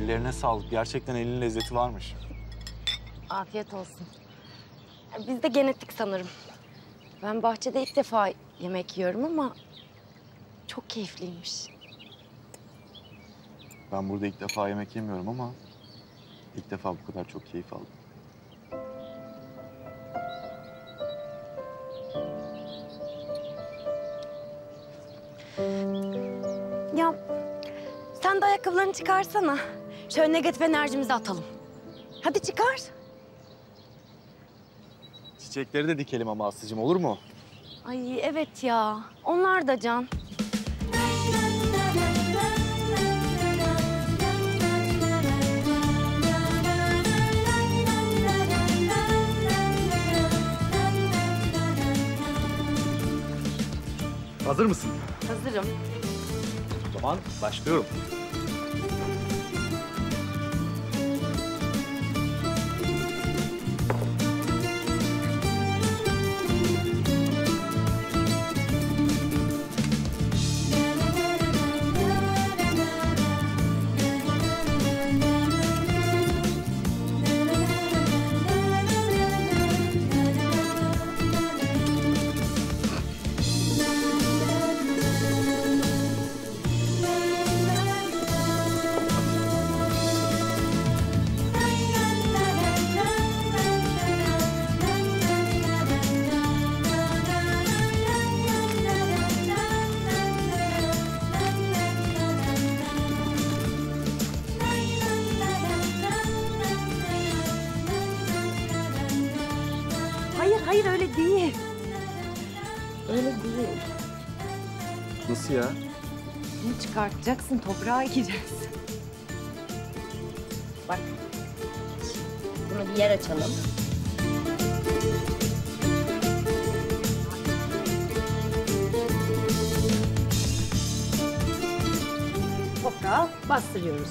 Ellerine sağlık. Gerçekten elin lezzeti varmış. Afiyet olsun. Bizde genetik sanırım. Ben bahçede ilk defa yemek yiyorum ama çok keyifliymiş. Ben burada ilk defa yemek yemiyorum ama ilk defa bu kadar çok keyif aldım. Ya sen de ayakkabılarını çıkarsana. Şöyle negatif enerjimizi atalım. Hadi çıkar. Çiçekleri de dikelim ama Aslı'cığım olur mu? Ay evet ya. Onlar da can. Hazır mısın? Hazırım. O zaman başlıyorum. Nasıl ya? Bunu çıkartacaksın, toprağa ekeceğiz. Bak. Bunu bir yer açalım. Toprağa bastırıyoruz.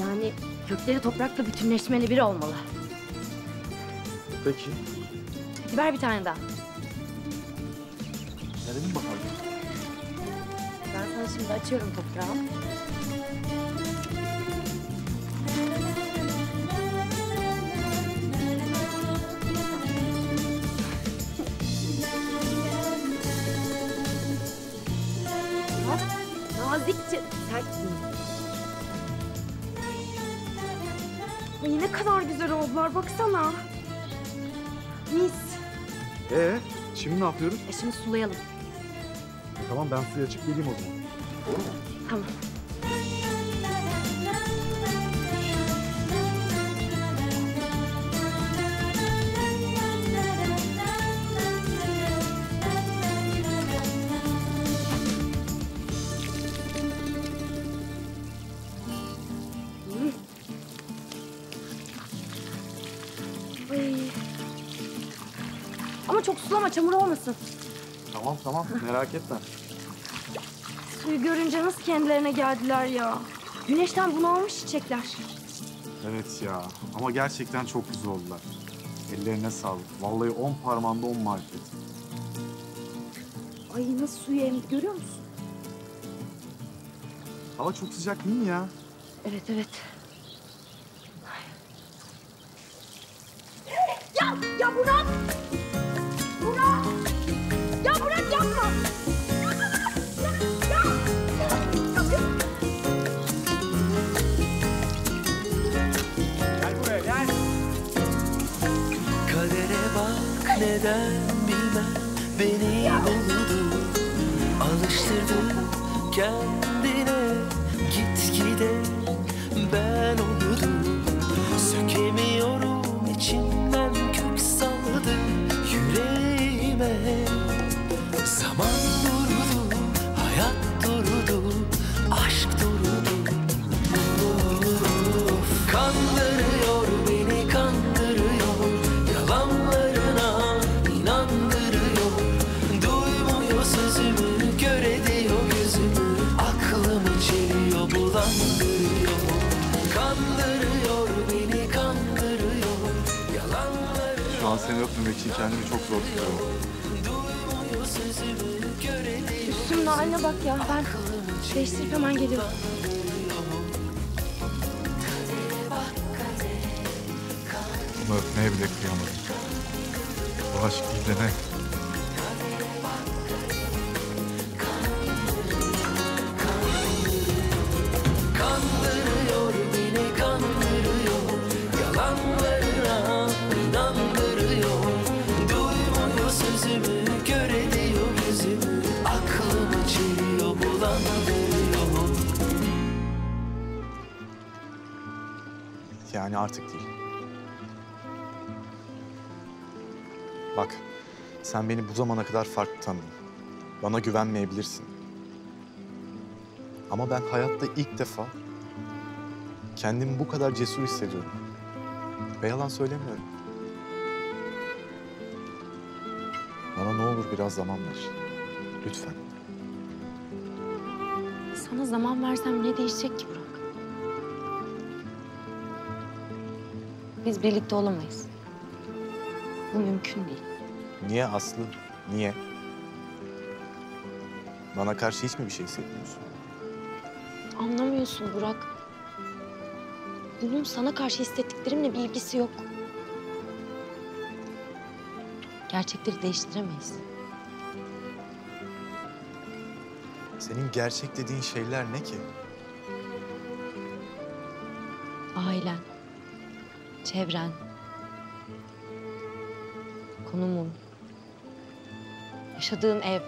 Yani kökleri toprakla bütünleşmeli biri olmalı. Peki. Ver bir tane daha. Verelim bakalım. Şimdi açıyorum toprağı. Nazikçe sert. Ay ne kadar güzel oldular baksana. Mis. Ee, şimdi ne yapıyoruz? E şimdi sulayalım. Tamam ben suya açıp geleyim o zaman. Tamam. Hmm. Ay. Ama çok sulama, çamur olmasın. Tamam tamam merak etme. Suyu görünce nasıl kendilerine geldiler ya. Güneşten bunalmış çiçekler. Evet ya ama gerçekten çok güzel oldular. Ellerine sağlık. Vallahi on parmağında on marifet. Ay nasıl suyu emdi görüyor musun? Hava çok sıcak değil mi ya? Evet evet. Ya ya Murat! Murat! Neden bilmem beni buldu. Alıştırdı kendine gitgide ben oldum Sökemiyorum içimden an seni öpmemek için kendimi çok zor tutuyorum. Üstümün haline bak ya. Ben değiştirip hemen geliyorum. Bunu öpmeye bile kıyamadım. Bu aşk gidene Yani artık değil. Bak, sen beni bu zamana kadar farklı tanıdın. Bana güvenmeyebilirsin. Ama ben hayatta ilk defa kendimi bu kadar cesur hissediyorum. Ve yalan söylemiyorum. Bana ne olur biraz zaman ver. Lütfen. Sana zaman versem ne değişecek ki Biz birlikte olamayız. Bu mümkün değil. Niye Aslı? Niye? Bana karşı hiç mi bir şey hissetmiyorsun? Anlamıyorsun Burak. Bunun sana karşı hissettiklerimle bir ilgisi yok. Gerçekleri değiştiremeyiz. Senin gerçek dediğin şeyler ne ki? Ailen, çevren, konumun, yaşadığın ev.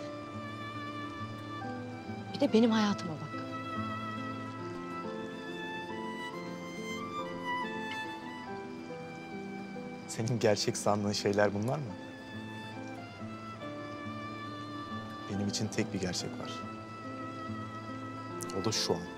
Bir de benim hayatıma bak. Senin gerçek sandığın şeyler bunlar mı? Benim için tek bir gerçek var. O da şu an.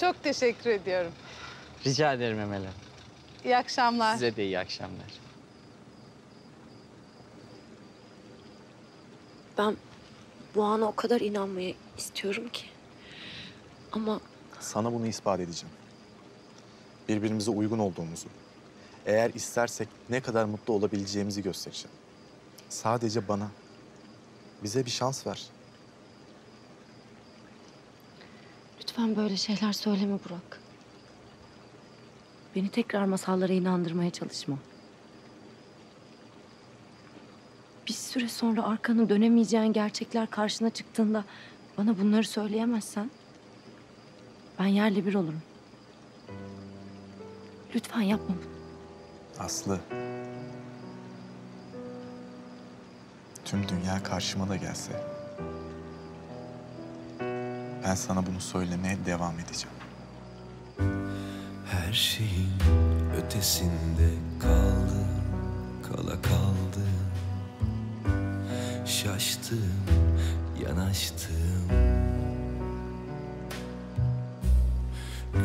Çok teşekkür ediyorum. Rica ederim Emel Hanım. İyi akşamlar. Size de iyi akşamlar. Ben bu ana o kadar inanmaya istiyorum ki. Ama Sana bunu ispat edeceğim. Birbirimize uygun olduğumuzu, eğer istersek ne kadar mutlu olabileceğimizi göstereceğim. Sadece bana, bize bir şans ver. Lütfen böyle şeyler söyleme Burak. Beni tekrar masallara inandırmaya çalışma. Bir süre sonra arkanı dönemeyeceğin gerçekler karşına çıktığında bana bunları söyleyemezsen ben yerle bir olurum. Lütfen yapma bunu. Aslı. Tüm dünya karşıma da gelse. Ben sana bunu söylemeye devam edeceğim. Her şeyin ötesinde kaldım, kala kaldım. Şaştım, yanaştım.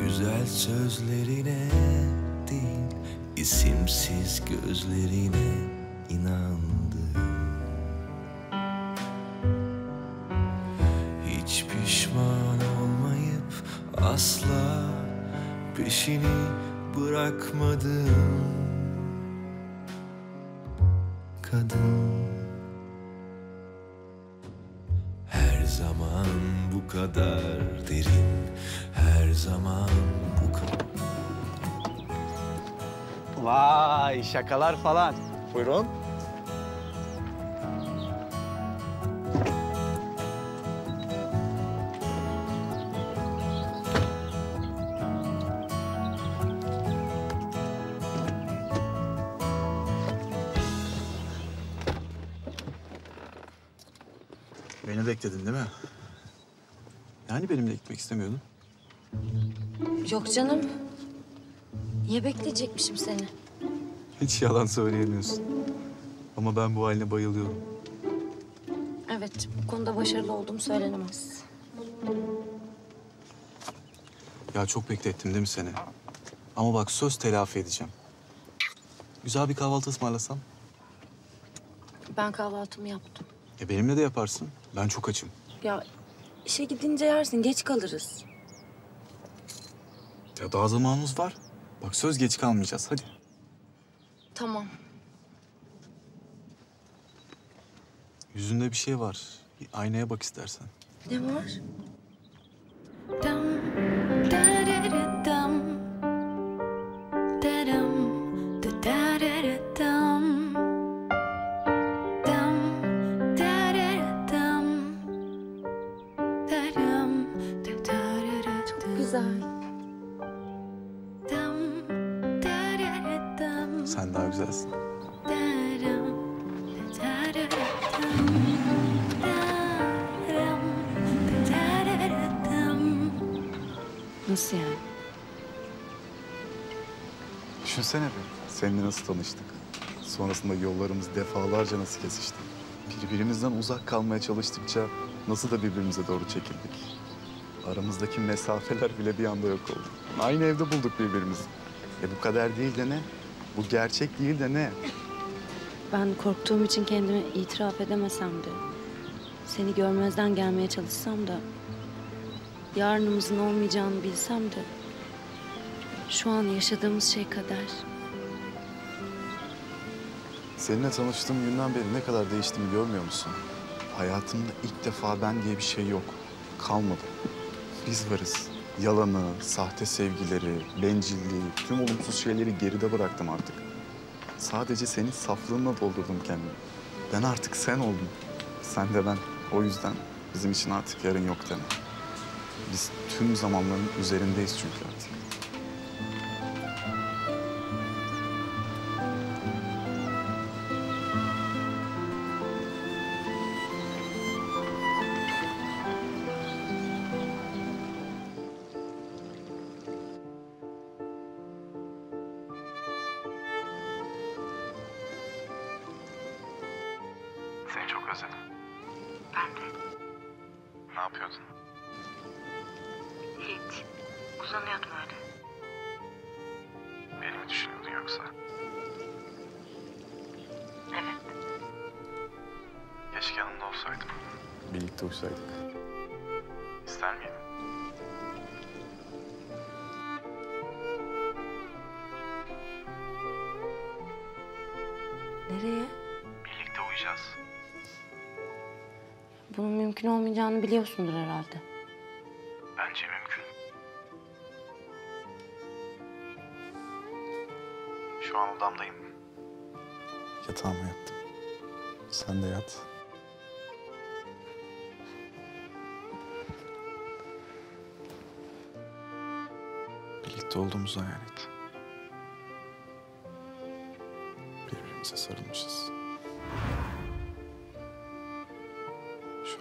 Güzel sözlerine değil, isimsiz gözlerine inandım. Peşini bırakmadım kadın Her zaman bu kadar derin Her zaman bu kadar Vay şakalar falan. Buyurun. Yani benimle gitmek istemiyordun. Yok canım. Niye bekleyecekmişim seni? Hiç yalan söyleyemiyorsun. Ama ben bu haline bayılıyorum. Evet, bu konuda başarılı olduğum söylenemez. Ya çok beklettim değil mi seni? Ama bak söz telafi edeceğim. Güzel bir kahvaltı ısmarlasam. Ben kahvaltımı yaptım. E benimle de yaparsın. Ben çok açım. Ya işe gidince yersin, geç kalırız. Ya daha zamanımız var. Bak söz geç kalmayacağız. Hadi. Tamam. Yüzünde bir şey var. Bir aynaya bak istersen. Ne var? Dum, Düşünsene bir. Seninle nasıl tanıştık? Sonrasında yollarımız defalarca nasıl kesişti? Birbirimizden uzak kalmaya çalıştıkça nasıl da birbirimize doğru çekildik? Aramızdaki mesafeler bile bir anda yok oldu. Aynı evde bulduk birbirimizi. E bu kader değil de ne? Bu gerçek değil de ne? Ben korktuğum için kendimi itiraf edemesem de... ...seni görmezden gelmeye çalışsam da... ...yarınımızın olmayacağını bilsem de... ...şu an yaşadığımız şey kader. Seninle tanıştığım günden beri ne kadar değiştiğimi görmüyor musun? Hayatımda ilk defa ben diye bir şey yok. Kalmadı. Biz varız. Yalanı, sahte sevgileri, bencilliği, tüm olumsuz şeyleri geride bıraktım artık. Sadece senin saflığınla doldurdum kendimi. Ben artık sen oldum. Sen de ben. O yüzden bizim için artık yarın yok deme. Biz tüm zamanların üzerindeyiz çünkü artık. Yapıyordun? Hiç. Uzanıyordum öyle. Beni mi düşünüyordun yoksa? Evet. Keşke yanımda olsaydım. Birlikte uysaydık. İster miydin? Mümkün olmayacağını biliyorsundur herhalde. Bence mümkün. Şu an odamdayım. Yatağıma yattım. Sen de yat. Birlikte olduğumuzu hayal et. Birbirimize sarılmışız.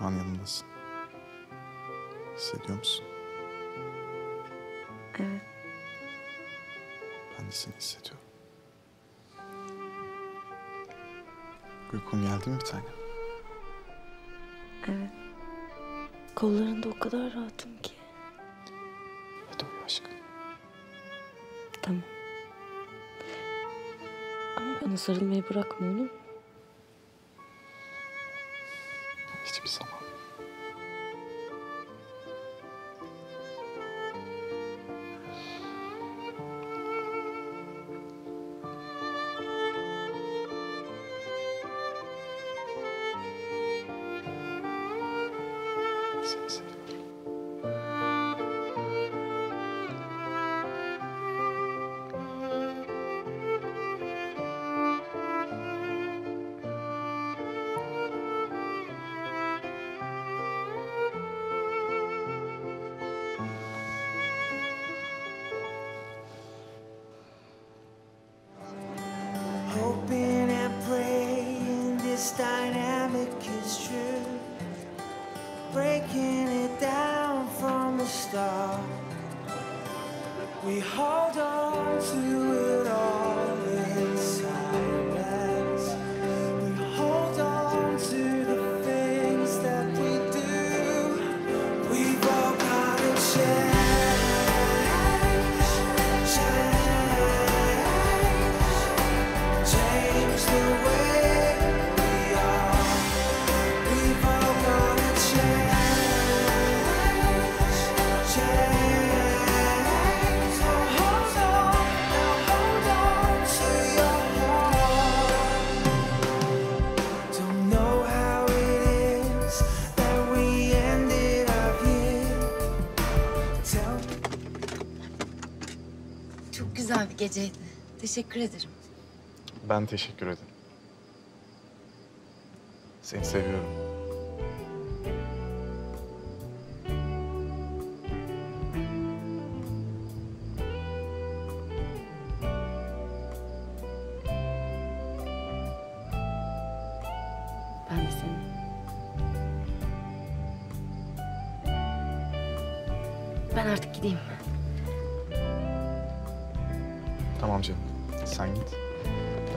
Şu an yanımdasın. Hissediyor musun? Evet. Ben de seni hissediyorum. Uykun geldi mi bir tane? Evet. Kollarında o kadar rahatım ki. Hadi uyu aşkım. Tamam. Ama bana sarılmayı bırakma olur mu? Is true. breaking it down from the start. We hold Teşekkür ederim. Ben teşekkür ederim. Seni seviyorum.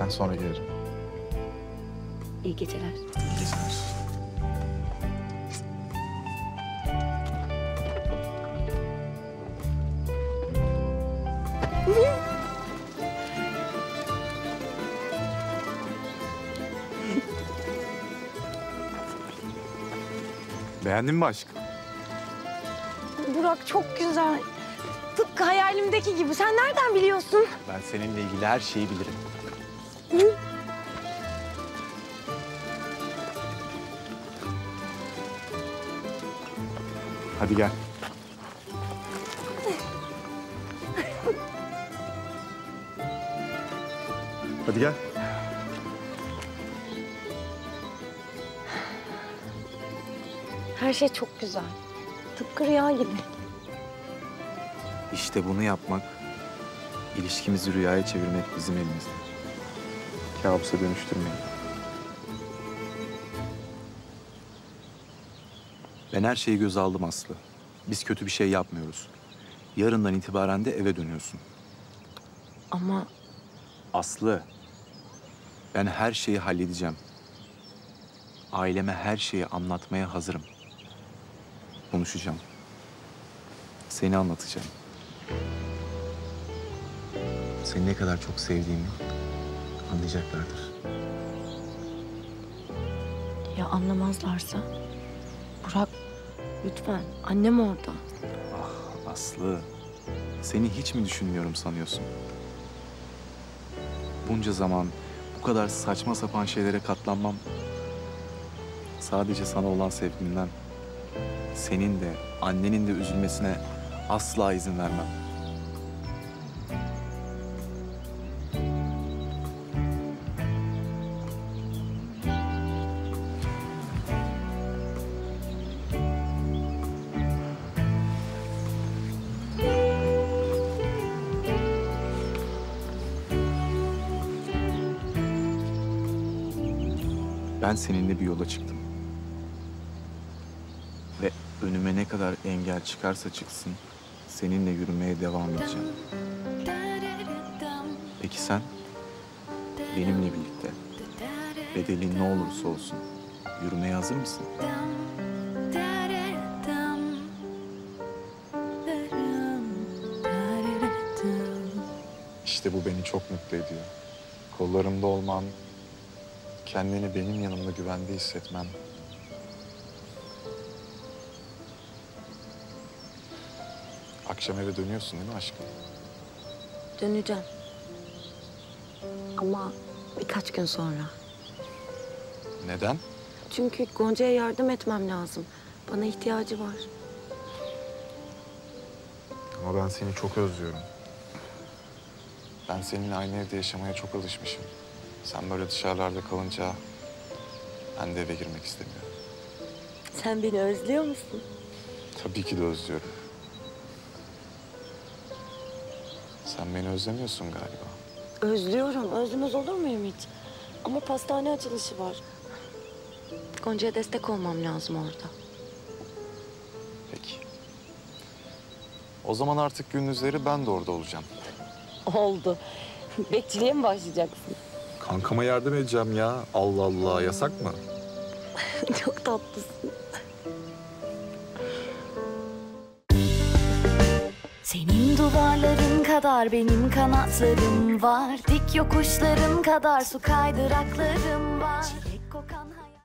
Ben sonra gelirim. İyi geceler. İyi geceler. Beğendin mi aşkım? Burak çok güzel. Tıpkı hayalimdeki gibi. Sen nereden biliyorsun? Ben seninle ilgili her şeyi bilirim. Hadi gel. Hadi gel. Her şey çok güzel. Tıpkı rüya gibi. İşte bunu yapmak, ilişkimizi rüyaya çevirmek bizim elimizde. Kabusa dönüştürmeyin. Ben her şeyi göze aldım Aslı. Biz kötü bir şey yapmıyoruz. Yarından itibaren de eve dönüyorsun. Ama Aslı, ben her şeyi halledeceğim. Aileme her şeyi anlatmaya hazırım. Konuşacağım. Seni anlatacağım. Seni ne kadar çok sevdiğimi anlayacaklardır. ya anlamazlarsa? Burak lütfen annem orada. Ah Aslı, seni hiç mi düşünmüyorum sanıyorsun? Bunca zaman bu kadar saçma sapan şeylere katlanmam sadece sana olan sevgimden senin de annenin de üzülmesine asla izin vermem. Ben seninle bir yola çıktım. Ve önüme ne kadar engel çıkarsa çıksın seninle yürümeye devam edeceğim. Peki sen benimle birlikte bedeli ne olursa olsun yürümeye hazır mısın? İşte bu beni çok mutlu ediyor. Kollarımda olman, kendini benim yanımda güvende hissetmen. Akşam eve dönüyorsun değil mi aşkım? Döneceğim. Ama birkaç gün sonra. Neden? Çünkü Gonca'ya yardım etmem lazım. Bana ihtiyacı var. Ama ben seni çok özlüyorum. Ben seninle aynı evde yaşamaya çok alışmışım. Sen böyle dışarılarda kalınca ben de eve girmek istemiyorum. Sen beni özlüyor musun? Tabii ki de özlüyorum. Sen beni özlemiyorsun galiba. Özlüyorum. Özlemez olur muyum hiç? Ama pastane açılışı var. Gonca'ya destek olmam lazım orada. Peki. O zaman artık gündüzleri ben de orada olacağım. Oldu. Bekçiliğe mi başlayacaksın? Kankama yardım edeceğim ya. Allah Allah yasak mı? Çok tatlısın. Senin duvarların kadar benim kanatlarım var Dik yokuşların kadar su kaydıraklarım var